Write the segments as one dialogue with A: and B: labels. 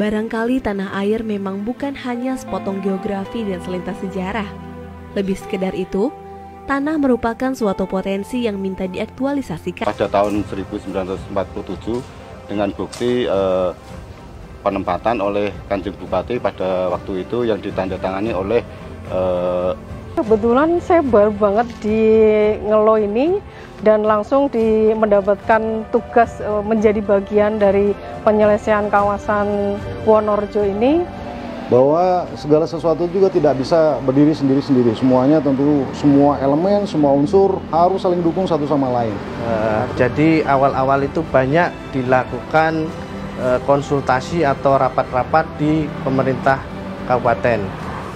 A: Barangkali tanah air memang bukan hanya sepotong geografi dan selintas sejarah. Lebih sekedar itu, tanah merupakan suatu potensi yang minta diaktualisasikan.
B: Pada tahun 1947 dengan bukti eh, penempatan oleh Kanjeng Bupati pada waktu itu yang ditandatangani oleh eh,
C: Kebetulan saya baru banget di Ngelo ini dan langsung di mendapatkan tugas eh, menjadi bagian dari penyelesaian kawasan Wonorejo ini
D: bahwa segala sesuatu juga tidak bisa berdiri sendiri-sendiri. Semuanya tentu semua elemen, semua unsur harus saling dukung satu sama lain.
E: Uh, jadi awal-awal itu banyak dilakukan uh, konsultasi atau rapat-rapat di pemerintah kabupaten.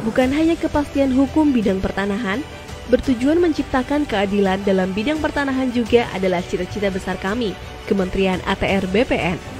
A: Bukan hanya kepastian hukum bidang pertanahan, bertujuan menciptakan keadilan dalam bidang pertanahan juga adalah cita-cita besar kami, Kementerian ATR BPN.